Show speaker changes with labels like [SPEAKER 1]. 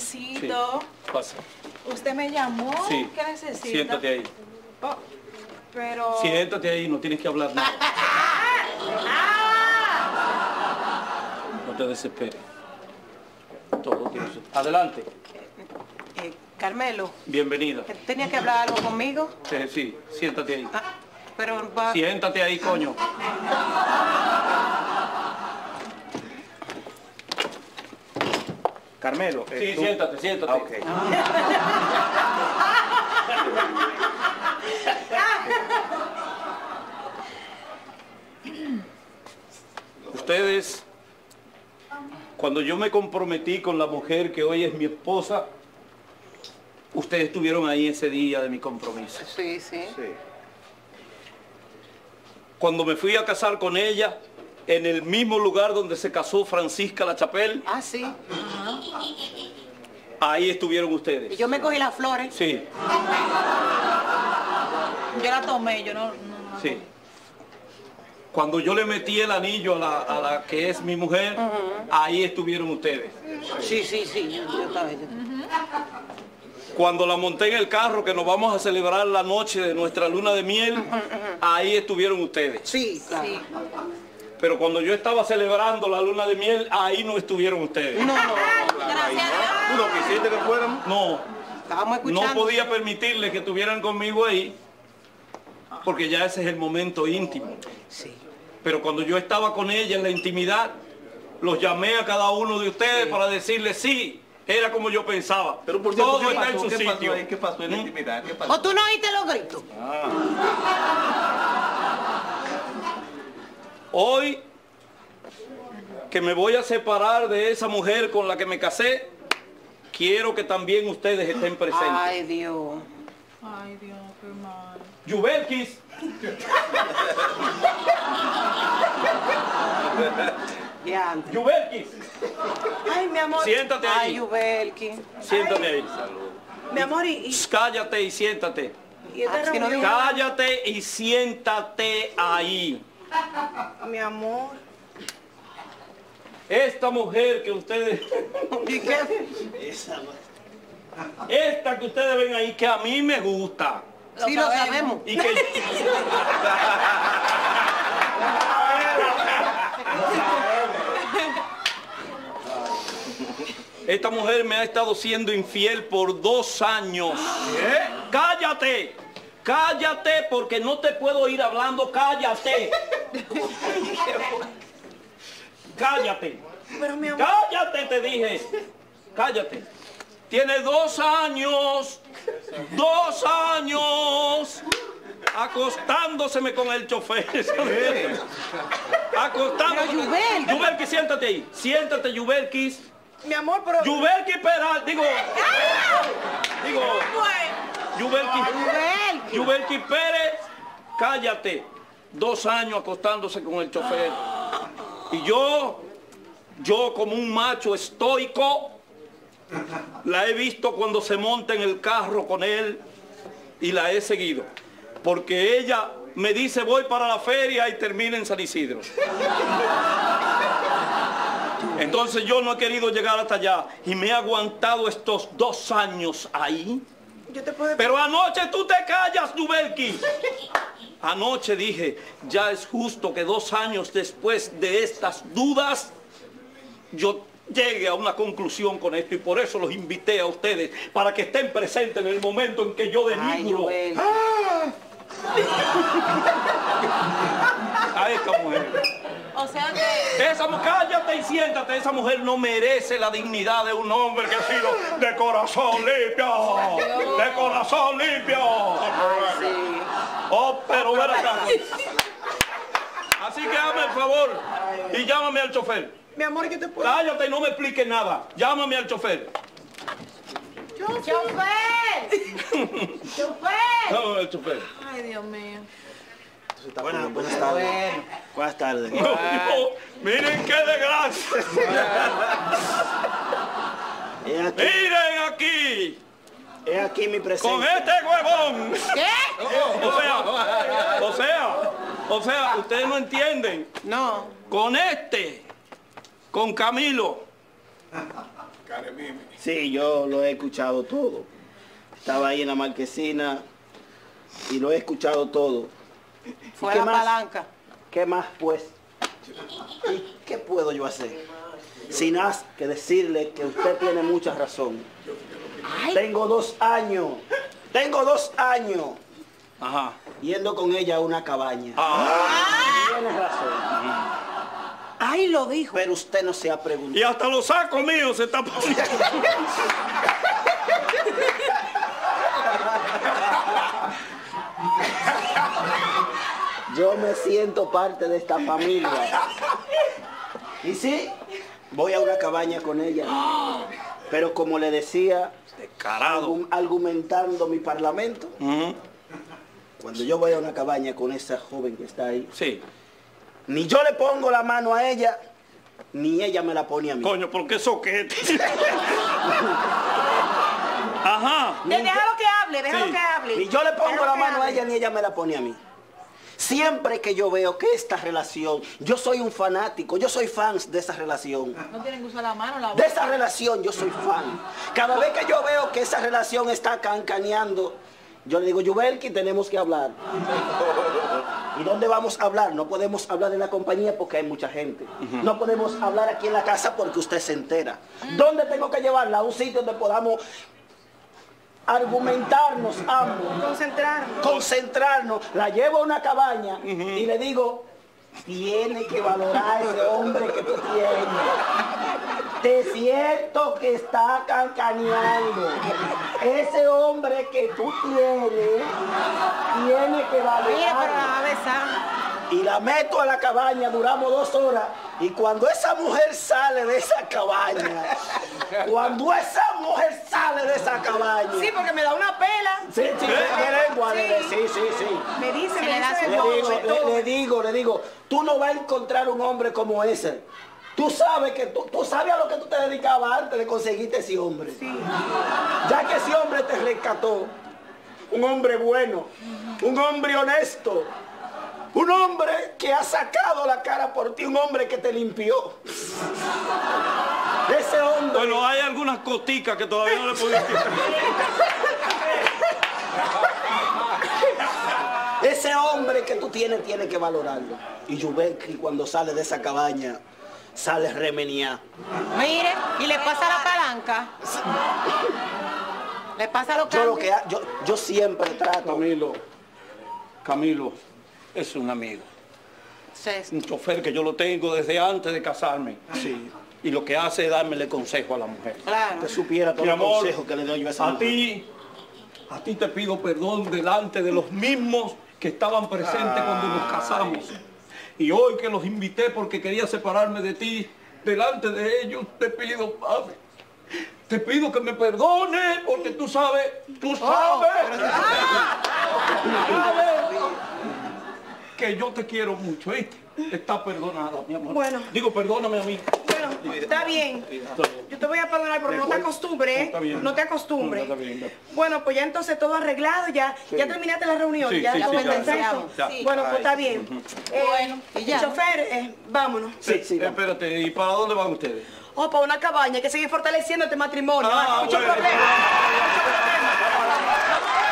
[SPEAKER 1] Permisito.
[SPEAKER 2] Pasa.
[SPEAKER 1] ¿Usted me llamó?
[SPEAKER 2] Sí.
[SPEAKER 1] ¿Qué necesita?
[SPEAKER 2] Siéntate ahí.
[SPEAKER 1] Oh, pero...
[SPEAKER 2] Siéntate ahí, no tienes que hablar nada. No te desesperes. Todo tiene su... Adelante.
[SPEAKER 3] Eh, Carmelo,
[SPEAKER 2] Bienvenida.
[SPEAKER 3] ¿tenía que hablar algo conmigo?
[SPEAKER 2] Sí, sí, siéntate ahí.
[SPEAKER 3] Ah, pero va...
[SPEAKER 2] Siéntate ahí, coño.
[SPEAKER 4] Carmelo. eh,
[SPEAKER 2] Sí,
[SPEAKER 4] tú-
[SPEAKER 2] siéntate, siéntate.
[SPEAKER 4] Ah, ok.
[SPEAKER 2] Ustedes, cuando yo me comprometí con la mujer que hoy es mi esposa, ustedes estuvieron ahí ese día de mi compromiso.
[SPEAKER 3] Sí, sí.
[SPEAKER 4] Sí.
[SPEAKER 2] Cuando me fui a casar con ella, en el mismo lugar donde se casó Francisca La Chapelle,
[SPEAKER 3] Ah, sí.
[SPEAKER 2] Ahí estuvieron
[SPEAKER 3] Y
[SPEAKER 2] ustedes.
[SPEAKER 3] yo me cogí las flores.
[SPEAKER 2] Sí,
[SPEAKER 1] Yo la tomé, yo no... no, no.
[SPEAKER 2] sí. Cuando yo le metí el anillo a la, a la que es mi mujer, ahí estuvieron ustedes.
[SPEAKER 3] Sí, sí, sí. Yo, yo estaba ahí.
[SPEAKER 2] Cuando la monté en el carro que nos vamos a celebrar la noche de nuestra luna de miel, ahí estuvieron ustedes.
[SPEAKER 3] Sí, claro.
[SPEAKER 1] Sí.
[SPEAKER 2] Pero cuando yo estaba celebrando la luna de miel, ahí no estuvieron ustedes.
[SPEAKER 3] No, no,
[SPEAKER 1] Gracias a
[SPEAKER 4] ¿Tú no quisiste que fuéramos?
[SPEAKER 2] No,
[SPEAKER 3] estábamos escuchando.
[SPEAKER 2] no podía permitirles que estuvieran conmigo ahí, porque ya ese es el momento íntimo.
[SPEAKER 3] Sí.
[SPEAKER 2] Pero cuando yo estaba con ella en la intimidad, los llamé a cada uno de ustedes para decirles sí, era como yo pensaba.
[SPEAKER 4] Pero por cierto,
[SPEAKER 2] todo
[SPEAKER 4] ¿qué
[SPEAKER 2] está en
[SPEAKER 4] pasó?
[SPEAKER 2] su
[SPEAKER 4] ¿Qué pasó
[SPEAKER 2] sitio.
[SPEAKER 4] ahí? ¿Qué pasó en la
[SPEAKER 2] ¿Mm?
[SPEAKER 4] intimidad? ¿Qué pasó?
[SPEAKER 3] ¿O tú no oíste los gritos?
[SPEAKER 2] Hoy que me voy a separar de esa mujer con la que me casé, quiero que también ustedes estén presentes.
[SPEAKER 3] Ay, Dios.
[SPEAKER 1] Ay, Dios, qué mal.
[SPEAKER 2] Yubelkis. Yubelkis,
[SPEAKER 5] Ay, mi amor.
[SPEAKER 2] siéntate
[SPEAKER 3] Ay,
[SPEAKER 2] ahí,
[SPEAKER 3] Yubelki.
[SPEAKER 2] siéntate ahí.
[SPEAKER 5] Mi amor, y,
[SPEAKER 2] Cállate y siéntate.
[SPEAKER 5] y
[SPEAKER 3] Ah, es que no
[SPEAKER 5] reunión-
[SPEAKER 3] digo-
[SPEAKER 2] Cállate y siéntate ahí.
[SPEAKER 5] Mi amor.
[SPEAKER 2] Esta mujer que ustedes,
[SPEAKER 3] ¿Y qué?
[SPEAKER 2] esta que ustedes ven ahí, que a mí me gusta.
[SPEAKER 3] Sí, lo sabemos.
[SPEAKER 2] Y que... Esta mujer me ha estado siendo infiel por dos años. ¡Cállate! ¡Cállate! Porque no te puedo ir hablando. ¡Cállate! ¡Cállate!
[SPEAKER 5] Pero mi amor.
[SPEAKER 2] ¡Cállate! Te dije. ¡Cállate! Tiene dos años. Dos años. Acostándoseme con el chofer. Acostándose.
[SPEAKER 3] Pero, Yubelkis.
[SPEAKER 2] Yubelkis, siéntate ahí. Siéntate, Yubelkis.
[SPEAKER 5] Mi amor, pero.
[SPEAKER 2] Yubelkis Peral. Digo. Digo. Yubelkis.
[SPEAKER 3] Yubelki.
[SPEAKER 2] Yubelkis Pérez. Cállate. Dos años acostándose con el chofer. Y yo, yo como un macho estoico, la he visto cuando se monta en el carro con él y la he seguido. Porque ella me dice voy para la feria y termina en San Isidro. Entonces yo no he querido llegar hasta allá y me he aguantado estos dos años ahí.
[SPEAKER 5] Yo te puedo.
[SPEAKER 2] Pero anoche tú te callas, Dubelki. Anoche dije, ya es justo que dos años después de estas dudas, yo llegue a una conclusión con esto y por eso los invité a ustedes, para que estén presentes en el momento en que yo
[SPEAKER 3] Ay,
[SPEAKER 2] denigro
[SPEAKER 3] Yubelki.
[SPEAKER 2] a esta mujer.
[SPEAKER 1] O sea que...
[SPEAKER 2] Esa mujer, cállate y siéntate, esa mujer no merece la dignidad de un hombre que ha sido de corazón limpio, de corazón limpio.
[SPEAKER 3] Sí.
[SPEAKER 2] Oh, pero ven acá. Así que hazme el favor y llámame al chofer.
[SPEAKER 5] Mi amor, yo te puedo.
[SPEAKER 2] Cállate y no me expliques nada. Llámame al chofer.
[SPEAKER 1] ¡Chofer! ¡Chofer!
[SPEAKER 2] Llámame al chofer.
[SPEAKER 1] Ay, Dios mío.
[SPEAKER 6] Buenas, buenas tardes. Buenas tardes.
[SPEAKER 2] No, no, miren qué desgracia.
[SPEAKER 6] Aquí,
[SPEAKER 2] Miren aquí.
[SPEAKER 6] he aquí mi
[SPEAKER 2] Con
[SPEAKER 6] presencia.
[SPEAKER 2] este huevón.
[SPEAKER 3] ¿Qué?
[SPEAKER 2] O sea, o sea, o sea, ustedes no entienden.
[SPEAKER 3] No.
[SPEAKER 2] Con este, con Camilo,
[SPEAKER 6] Sí, yo lo he escuchado todo. Estaba ahí en la marquesina y lo he escuchado todo.
[SPEAKER 3] Fue
[SPEAKER 6] qué
[SPEAKER 3] la
[SPEAKER 6] más?
[SPEAKER 3] palanca.
[SPEAKER 6] ¿Qué más pues? ¿Y qué puedo yo hacer? Sin más que decirle que usted tiene mucha razón. Tengo dos años, tengo dos años
[SPEAKER 2] Ajá.
[SPEAKER 6] yendo con ella a una cabaña.
[SPEAKER 2] Ah.
[SPEAKER 6] Tiene razón.
[SPEAKER 3] Ay, lo dijo.
[SPEAKER 6] Pero usted no se ha
[SPEAKER 2] Y
[SPEAKER 6] preguntado.
[SPEAKER 2] hasta los sacos míos se está poniendo.
[SPEAKER 6] Yo me siento parte de esta familia. Y sí, voy a una cabaña con ella. Pero como le decía,
[SPEAKER 2] Descarado.
[SPEAKER 6] argu- argumentando mi parlamento. Cuando yo voy a una cabaña con esa joven que está ahí,
[SPEAKER 2] Sí.
[SPEAKER 6] ni yo le pongo la mano a ella, ni ella me la pone a mí.
[SPEAKER 2] Coño, ¿por qué soquete? Ajá.
[SPEAKER 5] De- Déjalo que hable, déjalo
[SPEAKER 2] Sí.
[SPEAKER 5] que hable.
[SPEAKER 6] Ni yo le pongo
[SPEAKER 5] Déjalo
[SPEAKER 6] la mano a ella, ni ella me la pone a mí. Siempre que yo veo que esta relación, yo soy un fanático, yo soy fan de esa relación.
[SPEAKER 1] No tienen que usar la mano, la
[SPEAKER 6] De
[SPEAKER 1] boca.
[SPEAKER 6] esa relación yo soy fan. Cada vez que yo veo que esa relación está cancaneando, yo le digo, Yubelki, tenemos que hablar. ¿Y dónde vamos a hablar? No podemos hablar en la compañía porque hay mucha gente. No podemos hablar aquí en la casa porque usted se entera. ¿Dónde tengo que llevarla? A un sitio donde podamos argumentarnos ambos
[SPEAKER 5] Concentrarnos.
[SPEAKER 6] concentrarnos, la llevo a una cabaña y le digo, tiene que valorar ese hombre que tú tienes. Te siento que está cancaneando. Ese hombre que tú tienes, tiene que
[SPEAKER 3] Mira, pero la
[SPEAKER 6] valorarlo.
[SPEAKER 3] va a besar.
[SPEAKER 6] Y la meto a la cabaña, duramos dos horas. Y cuando esa mujer sale de esa cabaña, cuando esa mujer sale de esa cabaña,
[SPEAKER 5] Sí, porque me da una pela.
[SPEAKER 6] Sí, sí, de- sí, sí, sí.
[SPEAKER 5] Me dice,
[SPEAKER 3] Se
[SPEAKER 5] me
[SPEAKER 3] le
[SPEAKER 5] dice
[SPEAKER 6] digo, le, le digo, le digo, tú no vas a encontrar un hombre como ese. Tú sabes que tú, tú sabes a lo que tú te dedicabas antes de conseguirte ese hombre. Ya que ese hombre te rescató. Un hombre bueno, un hombre honesto, un hombre que ha sacado la cara por ti, un hombre que te limpió. Ese hombre.
[SPEAKER 2] Bueno, hay algunas coticas que todavía no le quitar.
[SPEAKER 6] Ese hombre que tú tienes, tiene que valorarlo. Y Yubelki cuando sale de esa cabaña, sale remeniado.
[SPEAKER 3] Mire, y le pasa la palanca. Le pasa lo
[SPEAKER 6] Yo lo que ha- yo, yo siempre trato.
[SPEAKER 2] Camilo, Camilo es un amigo.
[SPEAKER 3] Sí.
[SPEAKER 2] Un chofer que yo lo tengo desde antes de casarme. Sí. Y lo que hace es dármele consejo a la mujer.
[SPEAKER 3] Claro.
[SPEAKER 6] Que supiera todo
[SPEAKER 2] Mi
[SPEAKER 6] el
[SPEAKER 2] amor,
[SPEAKER 6] consejo que le doy yo a esa
[SPEAKER 2] a
[SPEAKER 6] mujer.
[SPEAKER 2] ti, a ti te pido perdón delante de los mismos que estaban presentes cuando nos casamos. Y hoy que los invité porque quería separarme de ti, delante de ellos te pido, mami, te pido que me perdone porque tú sabes, tú sabes, tú sabes que yo te quiero mucho, ¿viste? Está perdonada, mi amor.
[SPEAKER 5] Bueno.
[SPEAKER 2] Digo, perdóname a mí.
[SPEAKER 5] Está bien. Yo te voy a perdonar, pero no te acostumbres,
[SPEAKER 2] No,
[SPEAKER 5] ¿eh?
[SPEAKER 2] está bien.
[SPEAKER 5] No te acostumbres. Bueno, pues ya entonces todo arreglado, ya, ya terminaste la reunión, ya
[SPEAKER 2] ya.
[SPEAKER 5] Bueno, pues está bien. Eh,
[SPEAKER 1] Bueno,
[SPEAKER 3] y ya.
[SPEAKER 5] Chofer, eh, vámonos.
[SPEAKER 6] Sí, sí,
[SPEAKER 2] espérate, ¿y para dónde van ustedes?
[SPEAKER 5] Oh, para una cabaña, hay que seguir fortaleciendo este matrimonio.
[SPEAKER 2] Ah,
[SPEAKER 5] mucho
[SPEAKER 2] bueno.
[SPEAKER 5] problema. Mucho problema.